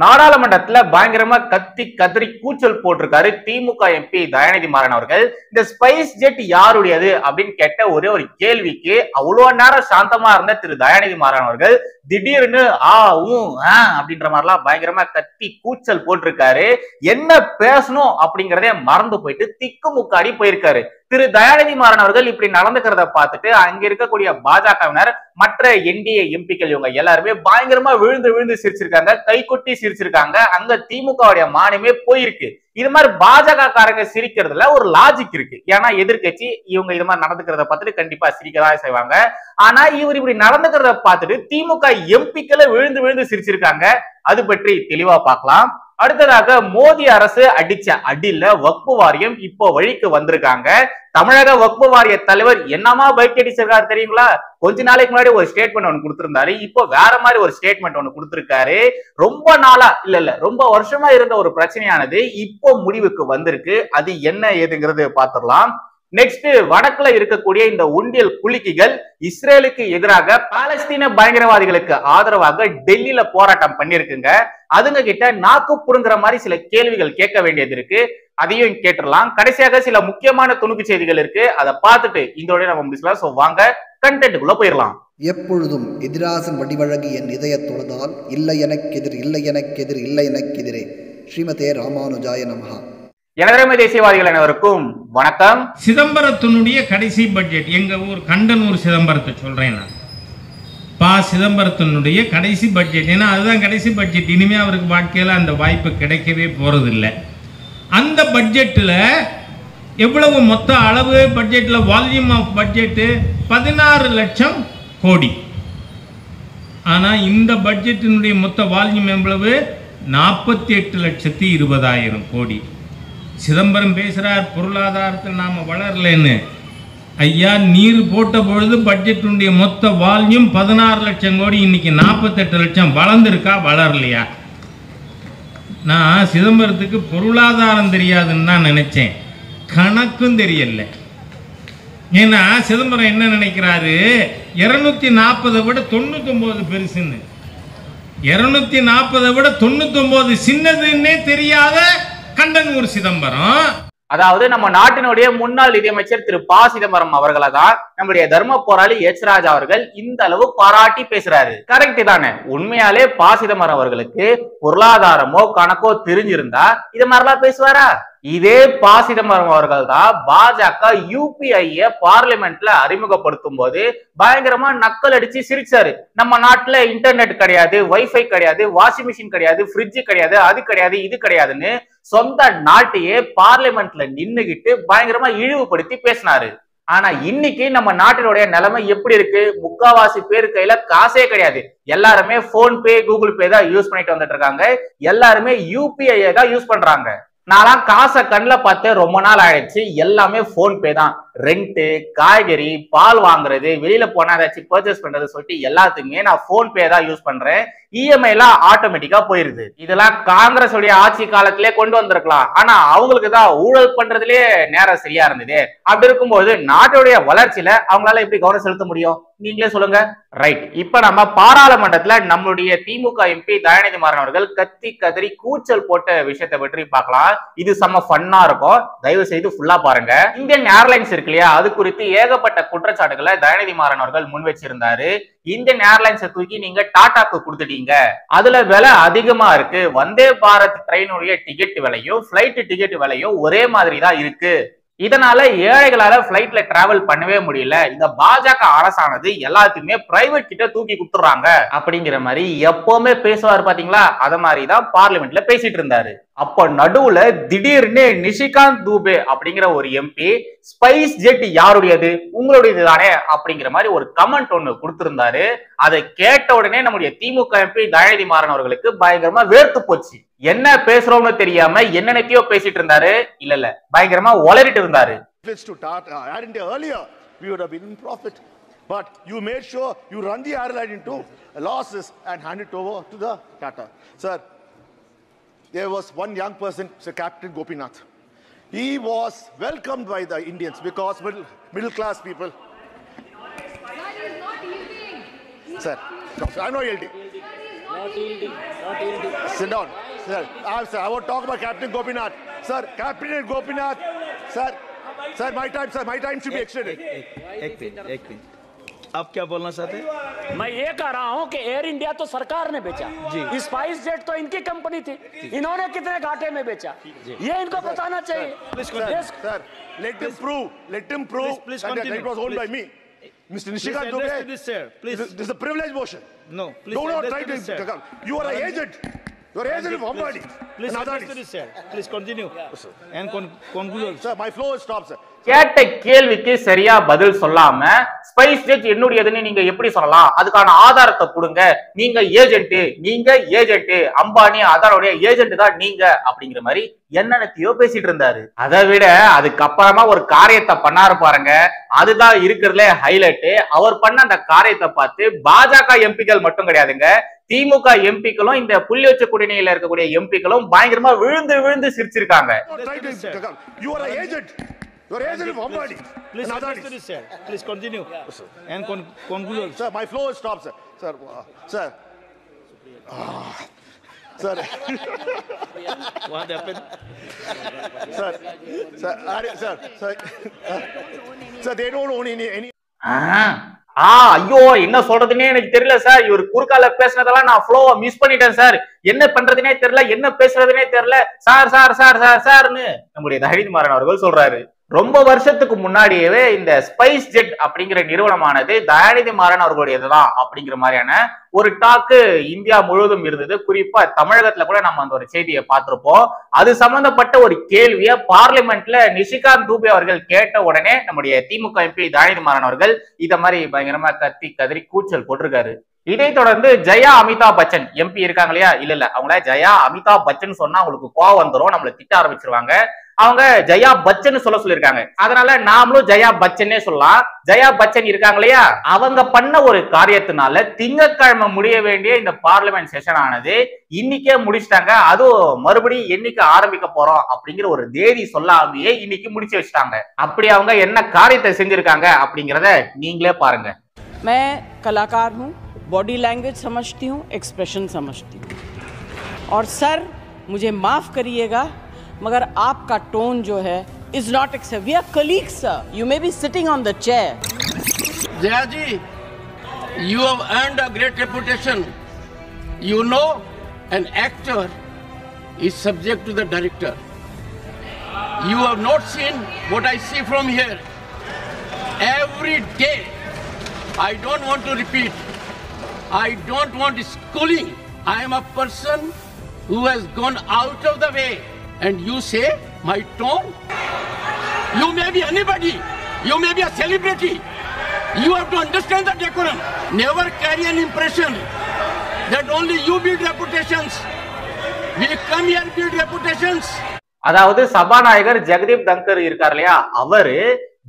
நாடாளுமன்றத்துல பயங்கரமா கத்தி கதறி கூச்சல் போட்டிருக்காரு திமுக எம்பி தயாநிதி மாறன் அவர்கள். இந்த ஸ்பைஸ் ஜெட் யாருடையது அப்படின்னு கேட்ட ஒரே ஒரு கேள்விக்கு அவ்வளவு நேரம் சாந்தமா இருந்த திரு தயாநிதி மாறன் அவர்கள் திடீர்னு ஆ ஊ ஆ அப்படின்ற மாதிரிலாம் பயங்கரமா கத்தி கூச்சல் போட்டிருக்காரு. என்ன பேசணும் அப்படிங்கறதே மறந்து போயிட்டு திக்கு முக்காடி போயிருக்காரு. திரு தயாநிதி மாறன் அவர்கள் இப்படி நடந்துக்கிறத பார்த்துட்டு அங்க இருக்கக்கூடிய பாஜகவினர் மற்ற என்டிஏ எம்பிக்கள் இவங்க எல்லாருமே பயங்கரமா விழுந்து விழுந்து சிரிச்சிருக்காங்க கை கொட்டி சிரிச்சிருக்காங்க. அங்க திமுகவுடைய மானியமே போயிருக்கு. இது மாதிரி பாஜக காரங்க சிரிக்கிறதுல ஒரு லாஜிக் இருக்கு. ஏன்னா எதிர்க்கட்சி இவங்க இது மாதிரி நடந்துக்கிறத பார்த்துட்டு கண்டிப்பா சிரிக்கதான் செய்வாங்க. ஆனா இவர் இப்படி நடந்துக்கிறத பார்த்துட்டு திமுக எம்பிக்களை விழுந்து விழுந்து சிரிச்சிருக்காங்க. அது பற்றி தெளிவா பார்க்கலாம். அடுத்ததாக மோடி அரசு அடிச்ச அடியில வக்பு வாரியம் இப்போ வழிக்கு வந்திருக்காங்க. தமிழக வக்பு வாரிய தலைவர் என்னமா பைக் அடிச்சிருக்காரு தெரியுங்களா? கொஞ்ச நாளைக்கு முன்னாடி ஒரு ஸ்டேட்மெண்ட் ஒன்று கொடுத்திருந்தாரு. இப்போ வேற மாதிரி ஒரு ஸ்டேட்மெண்ட் ஒன்று கொடுத்திருக்காரு. ரொம்ப நாளா இல்ல இல்ல ரொம்ப வருஷமா இருந்த ஒரு பிரச்சனையானது இப்போ முடிவுக்கு வந்திருக்கு. அது என்ன ஏதுங்கிறது பார்த்துடலாம். நெக்ஸ்ட் வடக்குல இருக்கக்கூடிய இந்த உண்டியல் குலுக்கிகள் இஸ்ரேலுக்கு எதிராக பாலஸ்தீன பயங்கரவாதிகளுக்கு ஆதரவாக டெல்லியில போராட்டம் பண்ணிருக்குங்க அதுங்க கிட்ட நாக்கு புடுங்குற மாதிரி சில கேள்விகள் கேட்க வேண்டியது இருக்கு. அதையும் கேட்டுடலாம். கடைசியாக சில முக்கியமான துணுக்கு செய்திகள் இருக்கு. அதை பார்த்துட்டு இதோட நம்ம முடிச்சலாம் ஸோ வாங்க கண்டென்ட்டுக்குள்ள போயிடலாம். எப்பொழுதும் எதிராசன் வடிவழகு என் இதய தொழுதால் இல்லை எனக்கெதிர் இல்லை எனக்கெதிர் இல்லை எனக்கெதிரே ஸ்ரீமதே ராமானுஜாய நமகா எனதரமை தேசியவாதிகள் அனைவருக்கும் வணக்கம். சிதம்பரத்தினுடைய கடைசி பட்ஜெட் எங்க ஊர் கண்டனூர் சிதம்பரத்தை சொல்றேன் நான். பா. சிதம்பரத்தினுடைய கடைசி பட்ஜெட் ஏன்னா அதுதான் கடைசி பட்ஜெட் இனிமே அவருக்கு வாழ்க்கையில் அந்த வாய்ப்பு கிடைக்கவே போறதில்லை. அந்த பட்ஜெட்டில் எவ்வளவு மொத்த அளவு பட்ஜெட்டில் வால்யூம் ஆஃப் பட்ஜெட்டு பதினாறு லட்சம் கோடி. ஆனால் இந்த பட்ஜெட்டினுடைய மொத்த வால்யூம் எவ்வளவு? நாற்பத்தி எட்டு லட்சத்தி இருபதாயிரம் கோடி. சிதம்பரம் பேசுகிறார் பொருளாதாரத்தில் நாம் வளரலன்னு. ஐயா நீர் போட்ட பொழுது பட்ஜெட்டுடைய மொத்த வால்யூம் பதினாறு லட்சம் கோடி இன்னைக்கு நாற்பத்தெட்டு லட்சம் வளர்ந்துருக்கா வளரலையா? நான் சிதம்பரத்துக்கு பொருளாதாரம் தெரியாதுன்னு தான் நினச்சேன். கணக்கும் தெரியல. ஏன்னா சிதம்பரம் என்ன நினைக்கிறாரு? இரநூத்தி நாற்பதை விட தொண்ணூத்தொம்பது பெருசுன்னு. இரநூத்தி நாற்பதை விட தொண்ணூத்தொம்பது சின்னதுன்னே தெரியாத கண்டனூர் சிதம்பரம். அதாவது நம்ம நாட்டினுடைய முன்னாள் நிதியமைச்சர் திரு ப சிதம்பரம் அவர்களை தான் நம்முடைய தர்ம போராளி எச் ராஜா அவர்கள் இந்த அளவு பாராட்டி பேசுறாரு. கரெக்ட் தானே? உண்மையாலே ப சிதம்பரம் அவர்களுக்கு பொருளாதாரமோ கணக்கோ தெரிஞ்சிருந்தா இது மாதிரிலாம் பேசுவாரா? இதே பா சிதம்பரம் அவர்கள் தான் பாஜக யூபிஐய பார்லிமெண்ட்ல அறிமுகப்படுத்தும் போது பயங்கரமா நக்கல் அடிச்சு சிரிச்சாரு. நம்ம நாட்டுல இன்டர்நெட் கிடையாது வைஃபை கிடையாது வாஷிங் மிஷின் கிடையாது ஃப்ரிட்ஜ் கிடையாது அது கிடையாது இது கிடையாதுன்னு சொந்த நாட்டையே பார்லிமெண்ட்ல நின்னுகிட்டு பயங்கரமா இழிவுபடுத்தி பேசினாரு. ஆனா இன்னைக்கு நம்ம நாட்டினுடைய நிலைமை எப்படி இருக்கு? முக்காவாசி பேர் கையில காசே கிடையாது. எல்லாருமே போன் பே கூகுள் பே தான் யூஸ் பண்ணிட்டு வந்துட்டு இருக்காங்க. எல்லாருமே யூபிஐ தான் யூஸ் பண்றாங்க. நான்லாம் காசை கண்ணில் பார்த்து ரொம்ப நாள் ஆயிடுச்சு. எல்லாமே ஃபோன்பே தான். ரெண்ட்டு காய்கறி பால் வாங்குறது வெளியில போனா ஏதாச்சும் பர்ச்சேஸ் பண்றது சொல்லிட்டு எல்லாத்துக்குமே நான் போன் பே தான் யூஸ் பண்றேன். இஎம்ஐ எல்லாம் ஆட்டோமேட்டிக்கா போயிருது. இதெல்லாம் காங்கிரஸ் உடைய ஆட்சி காலத்திலே கொண்டு வந்திருக்கலாம். ஆனா அவங்களுக்கு தான் ஊழல் பண்றதுலயே நேரம் சரியா இருந்தது. அப்படி இருக்கும்போது நாட்டுடைய வளர்ச்சியில அவங்களால எப்படி கவனம் செலுத்த முடியும்? நீங்களே சொல்லுங்க. ரைட் இப்ப நம்ம பாராளுமன்றத்துல நம்மளுடைய திமுக எம்பி தயாநிதி மாறன் அவர்கள் கத்தி கதறி கூச்சல் போட்ட விஷயத்தை பற்றி பார்க்கலாம். இது செம்ம ஃபன்னா இருக்கும். தயவு செய்து ஃபுல்லா பாருங்க. இந்தியன் ஏர்லைன்ஸ் இருக்கு. இல்லையா? அது குறித்து ஏகப்பட்ட குற்றச்சாட்டுகளை தயாநிதி மாறன் அவர்கள் முன் வச்சிருந்தாரு இந்தியன் ஏர்லைன்ஸை தூக்கி நீங்க டாடாக்கு கொடுத்துட்டீங்க. அதுல விலை அதிகமா இருக்கு. வந்தே பாரத் ட்ரெயினுடைய டிக்கெட் விலையும் பிளைட் டிக்கெட் விலையும் ஒரே மாதிரி தான் இருக்கு. இதனால ஏழைகளால பிளைட்ல டிராவல் பண்ணவே முடியல. இந்த பாஜக அரசானது எல்லாத்தையுமே பிரைவேட் கிட்ட தூக்கி கொடுத்துறாங்க அப்படிங்கிற மாதிரி எப்பவுமே பேசுவாரு பாத்தீங்களா? அத மாதிரி தான் பார்லிமெண்ட்ல பேசிட்டு இருந்தாரு. அப்ப நடுவுல திடீர்னு நிஷிகாந்த் தூபே அப்படிங்கிற ஒரு எம்பி ஸ்பைஸ் ஜெட் யாருடையது? உங்களுடையது தானே அப்படிங்கிற மாதிரி ஒரு கமெண்ட் ஒண்ணு கொடுத்திருந்தாரு. அதை கேட்ட உடனே நம்முடைய திமுக எம்பி தயாநிதி மாறன் அவர்களுக்கு பயங்கரமா வேர்த்து போச்சு. என்ன பேசுறோம்னு தெரியாம என்னென்னத்தையோ பேசிட்டு இருந்தாரு இல்ல இல்ல பயங்கரமா உளறிட்டு இருந்தாரு. But you made sure you run the airline into losses and hand it over to the Tata. Sir, there was one young person, Sir Captain Gopinath. He was welcomed by the Indians because middle, middle class people. Sir, he's not yielding. Not no, I'm not yielding. Sit down. Sir, I'm, sir, I want to talk about Captain Gopinath. Sir, Captain Gopinath. Sir, sir, my time, sir, my time should be extended. एक minute एक minute आप क्या बोलना चाहते हैं मैं ये कह रहा हूँ कि एयर इंडिया तो सरकार ने बेचा जी। स्पाइस जेट तो इनकी कंपनी थी इन्होंने कितने घाटे में बेचा ये इनको बताना चाहिए Sir, sir, prove, let him prove Please, please that, that continue. it was owned by me. Please. Mr. Nishikant Dubey, this chair, please. This, this is a privilege motion. No, please Do not try to to come. You are an agent. You are an agent of Ambani Please this chair. Please continue. And con- conclude. Sir, my flow is stopped, sir. கேட்ட கேள்விக்கு சரியா பதில் சொல்லாம spice jet என்னுடையதுன்னு நீங்க எப்படி சொல்லலாம் அதுக்கான ஆதாரத்தை கொடுங்க நீங்க ஏஜென்ட் நீங்க ஏஜென்ட் அம்பானி அதானுடைய ஏஜென்ட் தான் நீங்க அப்படிங்கிற மாதிரி என்னென்னத்தையோ பேசிட்டு இருந்தாரு அதை விட அதுக்கப்புறமா ஒரு காரியத்தை பண்ணாரு பாருங்க அதுதான் இருக்கிறதுல ஹைலைட் அவர் பண்ண அந்த காரியத்தை பார்த்து பாஜக எம்பிக்கள் மட்டும் கிடையாதுங்க திமுக எம்பிக்களும் இந்த புள்ளி வச்ச குடிநீர்ல இருக்கக்கூடிய எம்பிக்களும் பயங்கரமா விழுந்து விழுந்து சிரிச்சிருக்காங்க. Do not try to ஆஹ் ஐயோ என்ன சொல்றதுன்னே எனக்கு தெரியல சார் இவர் குறுக்கால பேசினதெல்லாம் நான் ஃப்ளோவை மிஸ் பண்ணிட்டேன் சார் என்ன பண்றதுனே தெரியல என்ன பேசுறதுனே தெரியல சார் சார் சார் சார் சார்னு நம்முடைய தஹித் மாறன் அவர்கள் சொல்றாரு ரொம்ப வருஷத்துக்கு முன்னாடியவே இந்த ஸ்பைஸ் ஜெட் அப்படிங்கிற நிறுவனமானது தயாநிதி மாறன் அவர்களுடையதுதான் அப்படிங்கிற மாதிரியான ஒரு டாக்கு இந்தியா முழுவதும் இருந்தது. குறிப்பா தமிழகத்துல கூட நம்ம அந்த ஒரு செய்தியை பார்த்திருப்போம். அது சம்பந்தப்பட்ட ஒரு கேள்வியை பார்லிமெண்ட்ல நிஷிகாந்த் தூபே அவர்கள் கேட்ட உடனே நம்முடைய திமுக எம்பி தயாநிதி மாறன் அவர்கள் இத மாதிரி பயங்கரமா கத்தி கதறி கூச்சல் போட்டிருக்காரு. இதை தொடர்ந்து ஜெயா அமிதாப் பச்சன் எம்பி இருக்காங்க இல்லையா? இல்ல இல்ல. அவங்கள ஜெயா அமிதாப் பச்சன் சொன்னா அவங்களுக்கு கோவம் வந்துடும் நம்மள திட்ட ஆரம்பிச்சிருவாங்க. அவங்க ஜெயா பச்சன் சொல்ல சொல்லியிருக்காங்க அதனால நாமளும் ஜெயா பச்சனே சொல்லலாம் ஜெயா பச்சன் இருக்காங்க இல்லையா அவங்க பண்ண ஒரு காரியத்தினால திங்கட்கிழமை முடிய வேண்டிய இந்த பார்லிமெண்ட் செஷன் ஆனது இன்னைக்கே முடிச்சிட்டாங்க அதுவும் மறுபடியும் என்னைக்கு ஆரம்பிக்க போறோம் அப்படிங்கிற ஒரு தேதி சொல்லாமையே இன்னைக்கு முடிச்சு வச்சுட்டாங்க அப்படி அவங்க என்ன காரியத்தை செஞ்சிருக்காங்க அப்படிங்கறத நீங்களே பாருங்க मैं कलाकार हूँ बॉडी लैंग्वेज समझती हूँ एक्सप्रेशन समझती हूँ और सर मुझे माफ़ करिएगा मगर आपका टोन जो है is not accept colleague sir you may be sitting on the chair Jaya ji you have earn a great reputation you know an actor is subject to the director you have not seen what I see from here every day I don't want to repeat I don't want schooling I am a person who has gone out of the way And you say, my tone? You may be anybody. You may be a celebrity. You have to understand the decorum. Never carry an impression that only you build reputations. We come here build reputations. அதாவது சபாநாயகர் ஜெகதீப் தங்கர் இருக்கார் இல்லையா அவரு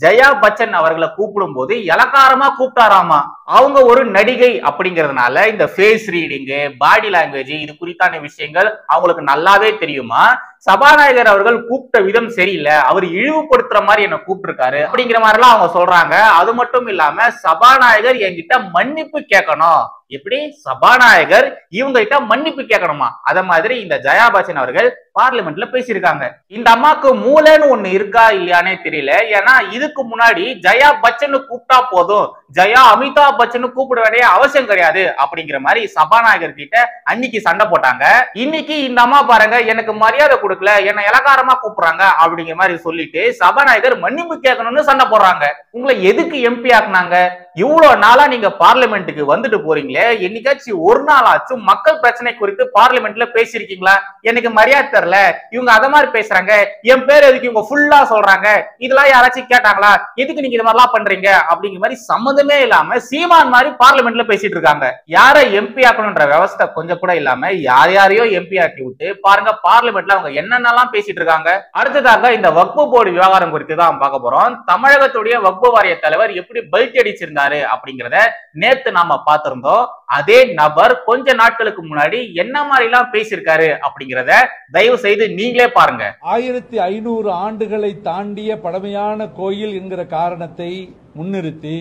ஜெயா பச்சன் அவர்களை கூப்பிடும் போது இலக்காரமா கூப்பிட்டாராமா அவங்க ஒரு நடிகை அப்படிங்கறதுனால இந்த ஃபேஸ் ரீடிங்கு பாடி லாங்குவேஜ் இது குறித்தான விஷயங்கள் அவங்களுக்கு நல்லாவே தெரியுமா சபாநாயகர் அவர்கள் கூப்பிட்ட விதம் சரியில்லை. அவர் இழிவுபடுத்துற மாதிரி என்ன கூப்பிட்டுருக்காரு. அப்படிங்கிற மாதிரி எல்லாம் அவங்க சொல்றாங்க. அது மட்டும் இல்லாம சபாநாயகர் என்கிட்ட மன்னிப்பு கேட்கணும். எப்படி? சபாநாயகர் இவங்க கிட்ட மன்னிப்பு கேட்கணுமா? அத மாதிரி இந்த ஜெயா பச்சன் அவர்கள் பார்லிமெண்ட்ல பேசியிருக்காங்க. இந்த அம்மாக்கு மூளைன்னு ஒண்ணு இருக்கா இல்லையானே தெரியல. ஏன்னா இதுக்கு முன்னாடி ஜெயா பச்சன் கூப்பிட்டா போதும். ஜெயா அமிதாப் பச்சன் கூப்பிட வேண்டிய அவசியம் கிடையாது. அப்படிங்கிற மாதிரி சபாநாயகர் கிட்ட அன்னைக்கு சண்டை போட்டாங்க. இன்னைக்கு இந்த அம்மா பாருங்க எனக்கு மரியாதை கொடுக்கல என்ன இலக்காரமா கூப்பிடுறாங்க அப்படிங்கிற மாதிரி சொல்லிட்டு சபாநாயகர் மன்னிப்பு கேட்கணும்னு சண்டை போடுறாங்க. உங்களை எதுக்கு எம்பி ஆக்குனாங்க? இவ்வளவு நாளா நீங்க பார்லிமெண்ட்டுக்கு வந்துட்டு போறீங்களே? என்னைக்காச்சும் ஒரு நாளாச்சும் மக்கள் பிரச்சனை குறித்து பார்லிமெண்ட்ல பேசியிருக்கீங்களா? எனக்கு மரியாதை தெரியல இவங்க அத மாதிரி பேசுறாங்க. என் பேர் எதுக்கு இவங்க ஃபுல்லா சொல்றாங்க? இதெல்லாம் யாராச்சும் கேட்டாங்களா? எதுக்கு நீங்க இது மாதிரிலாம் பண்றீங்க? அப்படிங்கிற மாதிரி சம்மந்தமே இல்லாம சீமான் மாதிரி பார்லிமெண்ட்ல பேசிட்டு இருக்காங்க. யாரை எம்பி ஆக்கணும்ன்ற விவஸ்தை கொஞ்சம் கூட இல்லாம யார் யாரையோ எம்பி ஆக்கி விட்டு பாருங்க பார்லிமெண்ட்ல அவங்க என்னென்னலாம் பேசிட்டு இருக்காங்க. அடுத்ததாக இந்த வக்பு போர்டு விவகாரம் குறித்து தான் பார்க்க போறோம். தமிழகத்துடைய வக்பு வாரிய தலைவர் எப்படி பல்டி அடிச்சிருந்தாரு? அப்படிங்கறத நேத்து நாம பார்த்திருந்தோம். அதே நபர் கொஞ்ச நாட்களுக்கு முன்னாடி என்ன மாதிரி எல்லாம் பேசியிருக்காரு அப்படிங்கறத தயவு செய்து நீங்களே பாருங்க. ஆயிரத்தி ஐநூறு ஆண்டுகளை தாண்டிய பழமையான கோயில் என்கிற காரணத்தை முன்னிறுத்தி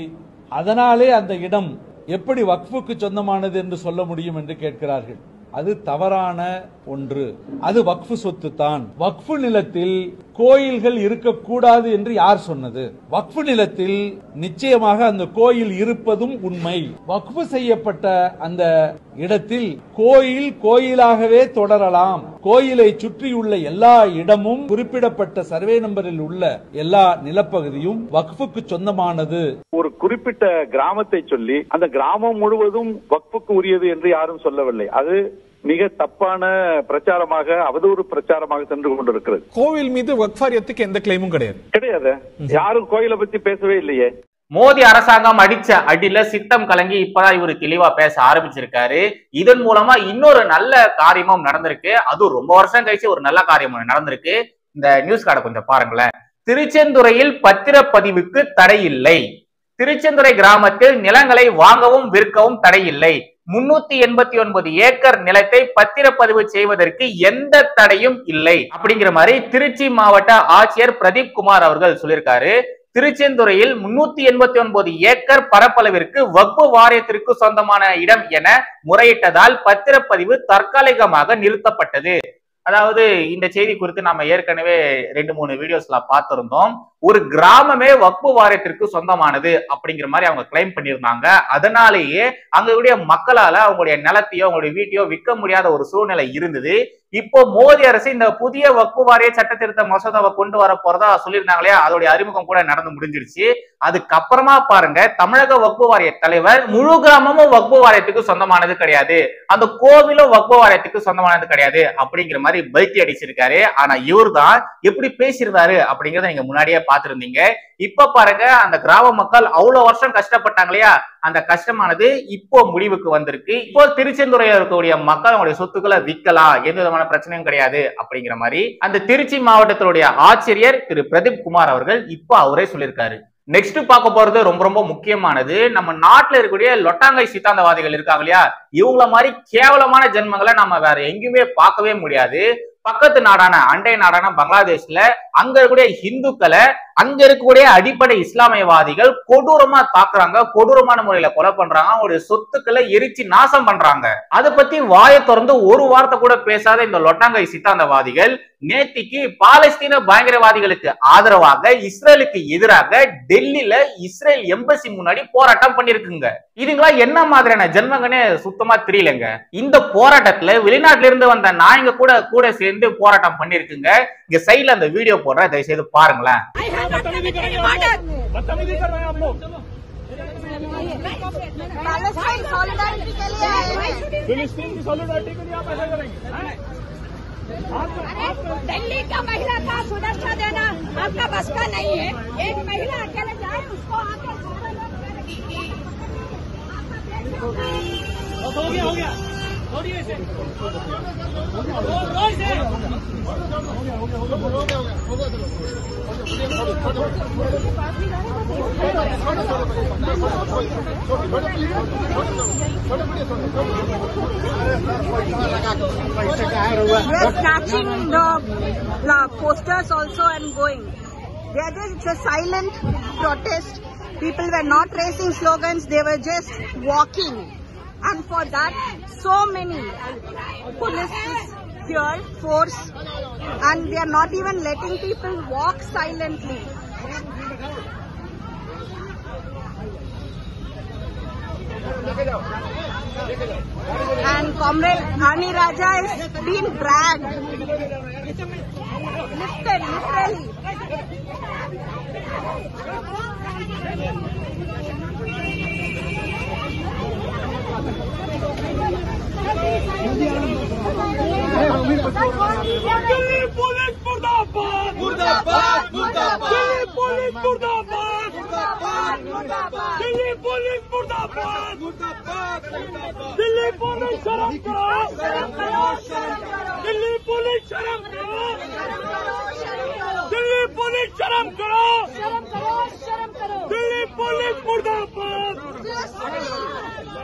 அதனாலே அந்த இடம் எப்படி வக்ஃபுக்கு சொந்தமானது என்று சொல்ல முடியும் என்று கேட்கிறார்கள். அது தவறான ஒன்று. அது வக்ஃபு சொத்து தான் வக்ஃபு நிலத்தில் கோயில்கள் இருக்கக்கூடாது என்று யார் சொன்னது? வக்ஃபு நிலத்தில் நிச்சயமாக அந்த கோயில் இருப்பதும் உண்மை. வக்ஃபு செய்யப்பட்ட அந்த இடத்தில் கோயில் கோயிலாகவே தொடரலாம். கோயிலை சுற்றியுள்ள எல்லா இடமும் குறிப்பிடப்பட்ட சர்வே நம்பரில் உள்ள எல்லா நிலப்பகுதியும் வக்ஃபுக்கு சொந்தமானது. ஒரு குறிப்பிட்ட கிராமத்தை சொல்லி அந்த கிராமம் முழுவதும் வக்ஃபுக்கு உரியது என்று யாரும் சொல்லவில்லை. அது மிக தப்பான பிரச்சாரமாக அவதூறு பிரச்சாரமாக சென்று கொண்டிருக்கிறது. கோவில் மீது வக்ஃபாரியத்துக்கு எந்த கிளைமும் கிடையாது. கிடையாது. யாரும் கோயிலை பத்தி பேசவே இல்லையே. மோடி அரசாங்கம் அடிச்ச அடியில சித்தம் கலங்கி இப்பதான் இவரு தெளிவா பேச ஆரம்பிச்சிருக்காரு. இதன் மூலமா இன்னொரு நல்ல காரியமும் நடந்திருக்கு. அதுவும் ரொம்ப வருஷம் கழிச்சு ஒரு நல்ல காரியம் நடந்திருக்கு. இந்த நியூஸ் கார்டை கொஞ்சம் பாருங்களேன். திருச்செந்துறையில் பத்திரப்பதிவுக்கு தடை இல்லை. திருச்செந்துறை கிராமத்தில் நிலங்களை வாங்கவும் விற்கவும் தடையில்லை. முன்னூத்தி எண்பத்தி ஒன்பது ஏக்கர் நிலத்தை பத்திரப்பதிவு செய்வதற்கு எந்த தடையும் இல்லை. அப்படிங்கிற மாதிரி திருச்சி மாவட்ட ஆட்சியர் பிரதீப் குமார் அவர்கள் சொல்லியிருக்காரு. திருச்செந்துறையில் முன்னூத்தி எண்பத்தி ஒன்பது ஏக்கர் பரப்பளவிற்கு வக்பு வாரியத்திற்கு சொந்தமான இடம் என முறையிட்டதால் பத்திரப்பதிவு தற்காலிகமாக நிறுத்தப்பட்டது. அதாவது இந்த செய்தி குறித்து நாம ஏற்கனவே ரெண்டு மூணு வீடியோஸ்ல பார்த்திருந்தோம். ஒரு கிராமமே வக்பு வாரியத்திற்கு சொந்தமானது அப்படிங்கிற மாதிரி அவங்க கிளைம் பண்ணியிருந்தாங்க. அதனாலேயே அங்களுடைய மக்களால அவங்களுடைய நிலத்தையோ அவங்களுடைய வீட்டையோ விற்க முடியாத ஒரு சூழ்நிலை இருந்தது. இப்போ மோடி அரசு இந்த புதிய வக்பு வாரிய சட்ட திருத்த மசோதாவை கொண்டு வர போறதா சொல்லியிருந்தாங்க இல்லையா அதோடைய அறிமுகம் கூட நடந்து முடிஞ்சிருச்சு. அதுக்கப்புறமா பாருங்க தமிழக வக்பு வாரிய தலைவர் முழு கிராமமும் வக்பு வாரியத்துக்கு சொந்தமானது கிடையாது. அந்த கோவிலும் வக்பு வாரியத்துக்கு சொந்தமானது கிடையாது அப்படிங்கிற மாதிரி பல்ட்டி அடிச்சிருக்காரு. ஆனா இவர் தான் எப்படி பேசியிருந்தாரு அப்படிங்கறத நீங்க முன்னாடியே பார்த்திருந்தீங்க. இப்ப பாருங்க அந்த கிராம மக்கள் அவ்வளவு வருஷம் கஷ்டப்பட்டாங்க இல்லையா அந்த கஷ்டமானது இப்போ முடிவுக்கு வந்திருக்கு. இப்போ திருச்செந்துறையில் இருக்கக்கூடிய மக்கள் அவங்களுடைய சொத்துக்களை விற்கலாம். எந்த விதமான பிரச்சனையும் கிடையாது அப்படிங்கிற மாதிரி அந்த திருச்சி மாவட்டத்தினுடைய ஆச்சரியர் திரு பிரதீப் குமார் அவர்கள் இப்போ அவரே சொல்லியிருக்காரு. நெக்ஸ்ட் பார்க்க போறது ரொம்ப ரொம்ப முக்கியமானது. நம்ம நாட்டுல இருக்கக்கூடிய லொட்டாங்கை சித்தாந்தவாதிகள் இருக்காங்க இல்லையா? இவங்கள மாதிரி கேவலமான ஜென்மங்களை நம்ம வேற எங்கேயுமே பார்க்கவே முடியாது. பக்கத்து நாடான அண்டை நாடான பங்களாதேஷ்ல அங்க இருக்கக்கூடிய இந்துக்களை அங்க இருக்கக்கூடிய அடிப்படை இஸ்லாமியவாதிகள் கொடூரமா தாக்குறாங்க கொடூரமான முறையில கொலை பண்றாங்க அவங்களுடைய சொத்துக்களை எரிச்சு நாசம் பண்றாங்க. அதை பத்தி வாயை திறந்து ஒரு வார்த்தை கூட பேசாத இந்த லொட்டாங்கை சித்தாந்தவாதிகள் நேத்திக்கு பாலஸ்தீன பயங்கரவாதிகளுக்கு ஆதரவாக இஸ்ரேலுக்கு எதிராக டெல்லியில இஸ்ரேல் எம்பசி முன்னாடி போராட்டம் பண்ணிருக்குங்க இதுங்களா என்ன மாதிரியான ஜென்மங்கனே சுத்தமா தெரியலங்க. இந்த போராட்டத்துல வெளிநாட்டுல இருந்து வந்த நாயங்க கூட கூட சேர்ந்து போராட்டம் பண்ணிருக்குங்க இங்க சைட்ல அந்த வீடியோ போடுறேன் தயவு செய்து பாருங்களேன் फिलिस्तीन की सॉलिडारिटी के लिए आप ऐसा करेंगे दिल्ली का महिला का सुरक्षा देना आपका बस का नहीं है। एक महिला अकेले जाए उसको आकर सारा लोग हो गया हो गया। We're snatching the, the posters also and going. There is a silent protest. People were not raising slogans, they were just walking. And for that, so many police here, force, and they are not even letting people walk silently. And Comrade Ani Raja is being dragged. Lifted, literally. Police मुर्दाबाद। मुर्दाबाद मुर्दाबाद police मुर्दाबाद। मुर्दाबाद मुर्दाबाद Delhi police मुर्दाबाद। मुर्दाबाद Delhi police शर्म करो शर्म करो दिल्ली पुलिस शर्म करो दिल्ली पुलिस शर्म करो शर्म करो शर्म करो दिल्ली पुलिस मुर्दाबाद।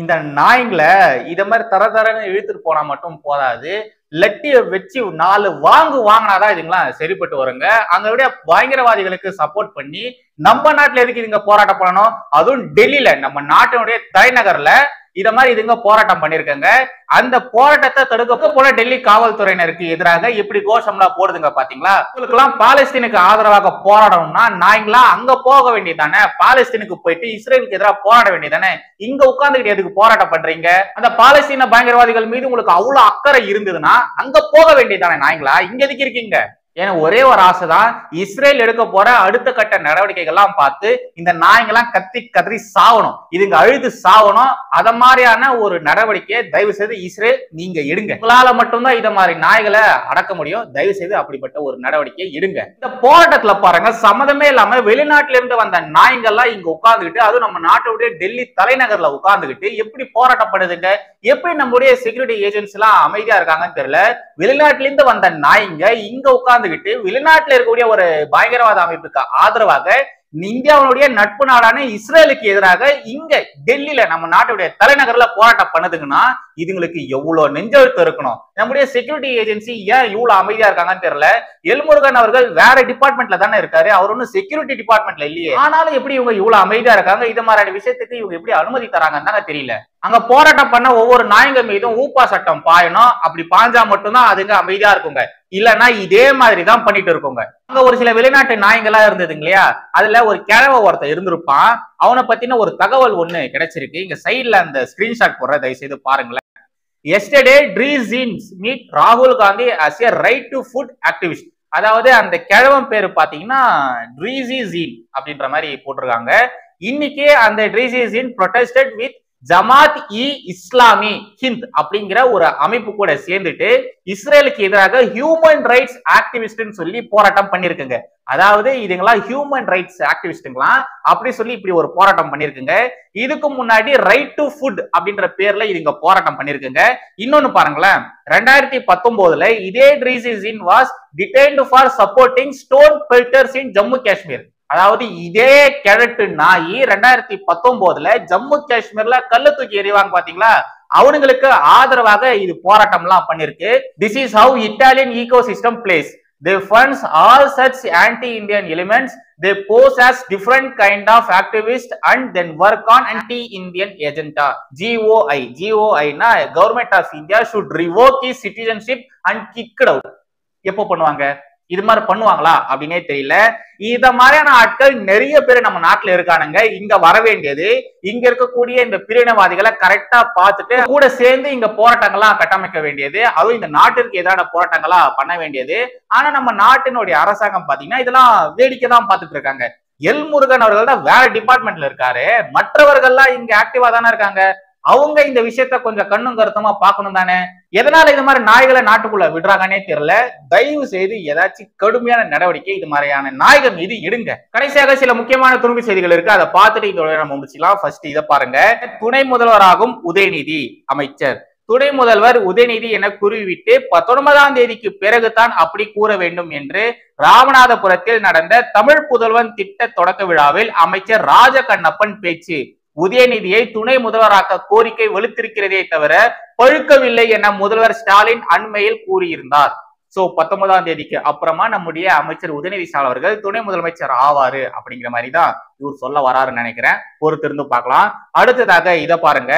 இந்த நாய்ங்களை இதை மாதிரி தர தரன்னு இழுத்துட்டு போனா மட்டும் போதாது. லட்டிய வச்சு நாலு வாங்கு வாங்கினாதான் இதுங்களாம் சரிப்பட்டு வருங்க. அங்களுடைய பயங்கரவாதிகளுக்கு சப்போர்ட் பண்ணி நம்ம நாட்டுல எதுக்கு இதுங்க போராட்டம் பண்ணணும்? அதுவும் டெல்லியில நம்ம நாட்டினுடைய தலைநகர்ல இத மாதிரி இதுங்க போராட்டம் பண்ணிருக்காங்க. அந்த போராட்டத்தை தடுக்க போல டெல்லி காவல்துறையினருக்கு எதிராக இப்படி கோஷம்லாம் போடுதுங்க பாத்தீங்களா? உங்களுக்கு எல்லாம் பாலஸ்தீனுக்கு ஆதரவாக போராடணும்னா நாய்ங்களா அங்க போக வேண்டியதானே பாலஸ்தீனுக்கு போயிட்டு இஸ்ரேலுக்கு எதிராக போராட வேண்டியதானே இங்க உட்கார்ந்துகிட்டு எதுக்கு போராட்டம் பண்றீங்க? அந்த பாலஸ்தீன பயங்கரவாதிகள் மீது உங்களுக்கு அவ்வளவு அக்கறை இருந்ததுன்னா அங்க போக வேண்டியதானே நாய்ங்களா? இங்க எதுக்கு இருக்கீங்க? ஏன்னா ஒரே ஒரு ஆசை தான் இஸ்ரேல் எடுக்க போற அடுத்த கட்ட நடவடிக்கைகள்லாம் பார்த்து இந்த நாய்ங்கெல்லாம் கத்தி கதறி சாவணும் இதுங்க அழுது சாவணும் அத மாதிரியான ஒரு நடவடிக்கையை தயவு செய்து இஸ்ரேல் நீங்க எடுங்க. உங்களால மட்டும்தான் இத மாதிரி நாய்களை அடக்க முடியும். தயவு செய்து அப்படிப்பட்ட ஒரு நடவடிக்கையை எடுங்க. இந்த போராட்டத்துல பாருங்க சம்மதமே இல்லாம வெளிநாட்டுல இருந்து வந்த நாய்ங்கெல்லாம் இங்க உட்கார்ந்துகிட்டு அதுவும் நம்ம நாட்டுடைய டெல்லி தலைநகர்ல உட்கார்ந்துகிட்டு எப்படி போராட்டப்படுதுங்க? எப்படி நம்முடைய செக்யூரிட்டி ஏஜென்சி எல்லாம் அமைதியா இருக்காங்கன்னு தெரியல. வெளிநாட்டுல இருந்து வந்த நாய்ங்க இங்க உட்கார்ந்துகிட்டு வெளிநாட்டுல இருக்கக்கூடிய ஒரு பயங்கரவாத அமைப்புக்கு ஆதரவாக இந்தியாவுடைய நட்பு நாடான இஸ்ரேலுக்கு எதிராக இங்க டெல்லியில நம்ம நாட்டுடைய தலைநகர்ல போராட்டம் பண்ணுதுங்கன்னா இதுங்களுக்கு எவ்வளவு நெஞ்செழுத்து இருக்கணும்? நம்முடைய செக்யூரிட்டி ஏஜென்சி ஏன் இவ்வளவு அமைதியா இருக்காங்கன்னு தெரியல. எல்முருகன் அவர்கள் வேற டிபார்ட்மெண்ட்ல தானே இருக்காரு. அவர் ஒன்னும் செக்யூரிட்டி டிபார்ட்மெண்ட்ல இல்லையே. ஆனாலும் எப்படி இவங்க இவ்வளவு அமைதியா இருக்காங்க? இது மாதிரியான விஷயத்துக்கு இவங்க எப்படி அனுமதி தராங்கன்னு தாங்க தெரியல. அங்க போராட்டம் பண்ண ஒவ்வொரு நாய்ங்க மீதும் ஊப்பா சட்டம் பாயணும். அப்படி பாஞ்சா மட்டும்தான் அதுங்க அமைதியா இருக்குங்க. இல்லைன்னா இதே மாதிரி தான் பண்ணிட்டு இருக்கோங்க. அங்க ஒரு சில வெளிநாட்டு நாயங்களா இருந்ததுங்க இல்லையா? அதுல ஒரு கிழவ ஒருத்தன் இருந்திருப்பான். அவனை பத்தின ஒரு தகவல் ஒண்ணு கிடைச்சிருக்கு. இங்க சைட்ல அந்த ஸ்கிரீன்ஷாட் போடுற தயவு செய்து பாருங்களேன் எஸ்டர்டே ட்ரீசின்ஸ் மீட் ராகுல் Gandhi as a right to food activist அதாவது அந்த கிழவன் பேரு பாத்தீங்கன்னா ட்ரீசி ஜீன் அப்படின்ற மாதிரி போட்டிருக்காங்க. இன்னைக்கு அந்த Dreze Jean protested with Jamaat e Islami Hind அப்படிங்கிற ஒரு அமைப்பு கூட சேர்ந்துட்டு இஸ்ரேலுக்கு எதிராக ஹியூமன் ரைட்ஸ் ஆக்டிவிஸ்ட்னு சொல்லி போராட்டம் பண்ணிருக்குங்க அதாவது இதுங்களாம் ஹியூமன் ரைட்ஸ் ஆக்டிவிஸ்ட்டுங்களா அப்படி சொல்லி இப்படி ஒரு போராட்டம் பண்ணிருக்குங்க இதுக்கு முன்னாடி ரைட் டு ஃபுட் அப்படின்ற பேர்ல இதுங்க போராட்டம் பண்ணிருக்குங்க இன்னொன்னு பாருங்களேன். ரெண்டாயிரத்தி பத்தொன்பதுல இதே Dreze was detained for supporting stone pelters in Jammu Kashmir அதாவது இதே கிழட்டு நாய் ரெண்டாயிரத்தி பத்தொன்பதுல ஜம்மு காஷ்மீர்ல கல்லு தூக்கி எறிவாங்க பாத்தீங்களா? அவனுங்களுக்கு ஆதரவாக இது போராட்டம் எல்லாம் பண்ணிருக்கு this is how Italian ecosystem plays they funds all such anti Indian elements they pose as different kind of activist and then work on anti Indian agenda GOI ஜிஓஐனா னா government of India should revoke is citizenship and kicked out எப்போ பண்ணுவாங்க? இது மாதிரி பண்ணுவாங்களா? அப்படின்னே தெரியல. இத மாதிரியான ஆட்கள் நிறைய பேர் நம்ம நாட்டுல இருக்கானுங்க. இங்க வர வேண்டியது இங்க இருக்கக்கூடிய இந்த பிரிவினவாதிகளை கரெக்டா பார்த்துட்டு கூட சேர்ந்து இங்க போராட்டங்களா கட்டமைக்க வேண்டியது. அதுவும் இந்த நாட்டிற்கு எதிரான போராட்டங்களா பண்ண வேண்டியது. ஆனா நம்ம நாட்டினுடைய அரசாங்கம் பாத்தீங்கன்னா இதெல்லாம் வேடிக்கை தான் பார்த்துட்டு இருக்காங்க. எல் முருகன் அவர்கள் தான் வேற டிபார்ட்மெண்ட்ல இருக்காரு. மற்றவர்கள்லாம் இங்க ஆக்டிவா தானே இருக்காங்க. அவங்க இந்த விஷயத்த கொஞ்சம் கண்ணும் கருத்தமா பார்க்கணும் தானே? எதனால இது மாதிரி நாய்களை நாட்டுக்குள்ள விடுறாங்கன்னே தெரியல. தயவு செய்து ஏதாச்சும் கடுமையான நடவடிக்கை இது மாதிரியான நாய்கள் மீது எடுங்க கடைசியாக சில முக்கியமான துணுக்கு செய்திகள் இருக்கு. அதை பார்த்துட்டு இதோட நம்ம முடிச்சுக்கலாம். ஃபர்ஸ்ட் இதை பாருங்க. துணை முதல்வராகும் உதயநிதி அமைச்சர். துணை முதல்வர் உதயநிதி என கூறிவிட்டு பத்தொன்பதாம் தேதிக்கு பிறகுதான் அப்படி கூற வேண்டும் என்று ராமநாதபுரத்தில் நடந்த தமிழ் புதல்வன் திட்ட தொடக்க விழாவில் அமைச்சர் ராஜகண்ணப்பன் பேச்சு உதயநிதியை துணை முதல்வராக்க கோரிக்கை வலுத்திருக்கிறதே தவிர பழுக்கவில்லை என முதல்வர் ஸ்டாலின் அண்மையில் கூறியிருந்தார். சோ பத்தொன்பதாம் தேதிக்கு அப்புறமா நம்முடைய அமைச்சர் உதயநிதி ஸ்டாலின் அவர்கள் துணை முதலமைச்சர் ஆவாரு அப்படிங்கிற மாதிரி தான் இவர் சொல்ல வராருன்னு நினைக்கிறேன். பொறுத்திருந்து பார்க்கலாம். அடுத்ததாக இதை பாருங்க.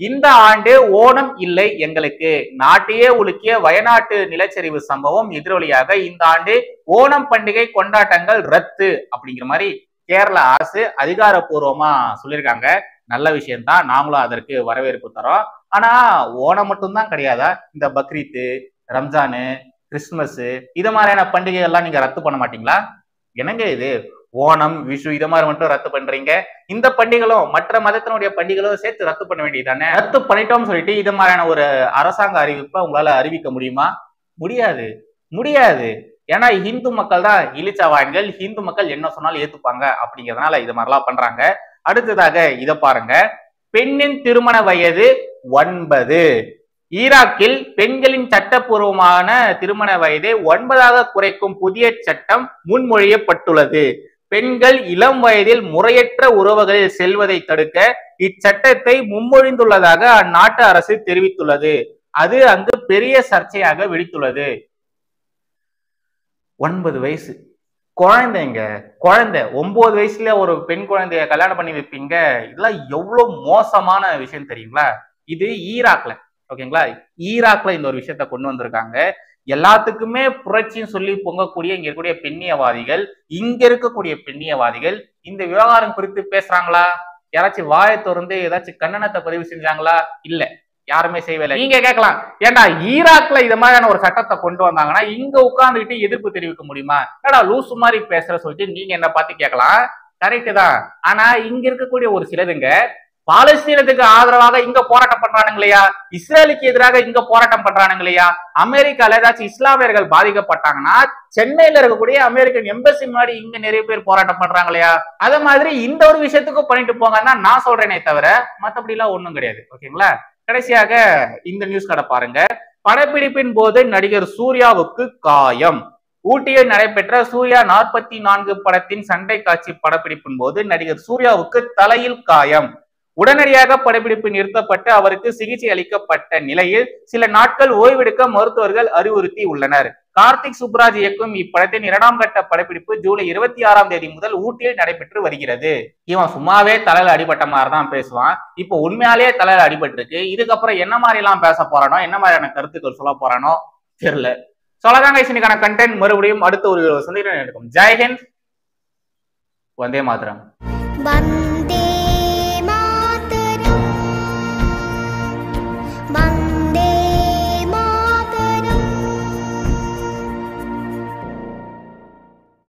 இந்த ஆண்டு ஓணம் இல்லை எங்களுக்கு. நாட்டையே உலுக்கிய வயநாட்டு நிலச்சரிவு சம்பவம் எதிரொலியாக இந்த ஆண்டு ஓணம் பண்டிகை கொண்டாட்டங்கள் ரத்து அப்படிங்கிற மாதிரி கேரள அரசு அதிகாரப்பூர்வமா சொல்லியிருக்காங்க. நல்ல விஷயம்தான். நாமளும் அதற்கு வரவேற்பு தரோம். ஆனா ஓணம் மட்டும்தான் கிடையாதா? இந்த பக்ரீத்து ரம்ஜானு கிறிஸ்துமஸ் இது மாதிரியான பண்டிகை எல்லாம் நீங்க ரத்து பண்ண மாட்டீங்களா? என்னங்க இது? ஓணம் விஷு இது மாதிரி மட்டும் ரத்து பண்றீங்க? இந்த பண்டிகைகளும் மற்ற மதத்தினுடைய பண்டிகளும் சேர்த்து ரத்து பண்ண வேண்டியதானே ரத்து பண்ணிட்டோம்னு சொல்லிட்டு இது மாதிரியான ஒரு அரசாங்க அறிவிப்பை உங்களால அறிவிக்க முடியுமா? முடியாது. முடியாது. ஏன்னா ஹிந்து மக்கள் தான் இழிச்சவாயன்கள் ஹிந்து மக்கள் என்ன சொன்னாலும் ஏத்துப்பாங்க அப்படிங்கிறதுனால இது மாதிரிலாம் பண்றாங்க. அடுத்ததாக இதை பாருங்க. பெண்ணின் திருமண வயது ஒன்பது. ஈராக்கில் பெண்களின் சட்டப்பூர்வமான திருமண வயதை ஒன்பதாக குறைக்கும் புதிய சட்டம் முன்மொழியப்பட்டுள்ளது. பெண்கள் இளம் வயதில் முறையற்ற உறவுகளில் செல்வதை தடுக்க இச்சட்டத்தை முன்மொழிந்துள்ளதாக அந்நாட்டு அரசு தெரிவித்துள்ளது. அது அங்கு பெரிய சர்ச்சையாக வெடித்துள்ளது. ஒன்பது வயசு. குழந்தைங்க குழந்தை ஒன்பது வயசுல ஒரு பெண் குழந்தைய கல்யாணம் பண்ணி வைப்பீங்க. இதெல்லாம் எவ்வளவு மோசமான விஷயம் தெரியுங்களா? இது ஈராக்ல ஓகேங்களா? ஈராக்ல இந்த ஒரு விஷயத்த கொண்டு வந்திருக்காங்க. எல்லாத்துக்குமே புரட்சின்னு சொல்லி பொங்கக்கூடிய இங்க இருக்கக்கூடிய பெண்ணியவாதிகள் இங்க இருக்கக்கூடிய பெண்ணியவாதிகள் இந்த விவகாரம் குறித்து பேசுறாங்களா? யாராச்சும் வாயை திறந்து ஏதாச்சும் கண்டனத்தை பதிவு செஞ்சாங்களா? இல்ல. யாருமே செய்யவில்லை நீங்க கேட்கலாம். ஏன்டா ஈராக்ல இது மாதிரியான ஒரு சட்டத்தை கொண்டு வந்தாங்கன்னா இங்க உட்கார்ந்துகிட்டு எதிர்ப்பு தெரிவிக்க முடியுமா? ஏடா லூசு மாதிரி பேசுற சொல்லிட்டு நீங்க என்ன பார்த்து கேட்கலாம். கரெக்ட் தான். ஆனா இங்க இருக்கக்கூடிய ஒரு சிலதுங்க பாலஸ்தீனத்துக்கு ஆதரவாக இங்க போராட்டம் பண்றானுங்க இல்லையா? இஸ்ரேலுக்கு எதிராக இங்க போராட்டம் பண்றானுங்க இல்லையா? அமெரிக்கால ஏதாச்சும் இஸ்லாமியர்கள் பாதிக்கப்பட்டாங்கன்னா சென்னையில இருக்கக்கூடிய அமெரிக்கன் எம்பசி முன்னாடி இங்க நிறைய பேர் போராட்டம் பண்றாங்க இல்லையா? அத மாதிரி இந்த ஒரு விஷயத்துக்கும் பண்ணிட்டு போங்கன்னு நான் சொல்றேனே தவிர மத்தபடி எல்லாம் ஒண்ணும் கிடையாது. ஓகேங்களா? கடைசியாக இந்த நியூஸ் கடை பாருங்க. படப்பிடிப்பின் போது நடிகர் சூர்யாவுக்கு காயம். ஊட்டியில் நடைபெற்ற சூர்யா நாற்பத்தி நான்கு படத்தின் சண்டை காட்சி படப்பிடிப்பின் போது நடிகர் சூர்யாவுக்கு தலையில் காயம். உடனடியாக படப்பிடிப்பு நிறுத்தப்பட்டு அவருக்கு சிகிச்சை அளிக்கப்பட்ட நிலையில் சில நாட்கள் ஓய்வெடுக்க மருத்துவர்கள் அறிவுறுத்தி உள்ளனர். கார்த்திக் சுப்ராஜ் இயக்கும் இப்படத்தின் இரண்டாம் கட்ட படப்பிடிப்பு ஜூலை இருபத்தி ஆறாம் தேதி முதல் ஊட்டியில் நடைபெற்று வருகிறது. இவன் சும்மாவே தலையில அடிபட்ட மாதிரி தான் பேசுவான். இப்போ உண்மையாலேயே தலையில அடிபட்டிருக்கு. இதுக்கப்புறம் என்ன மாதிரி எல்லாம் பேச போறானோ என்ன மாதிரியான கருத்துக்கள் சொல்ல போறானோ தெரியல. சொல்லதாங்க இன்னைக்கான கண்டென்ட் மறுபடியும் அடுத்த ஒரு சந்திக்கிறேன். இருக்கும் ஜெய்ஹிந்த் வந்தே மாத்திரம்